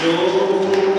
Senhor.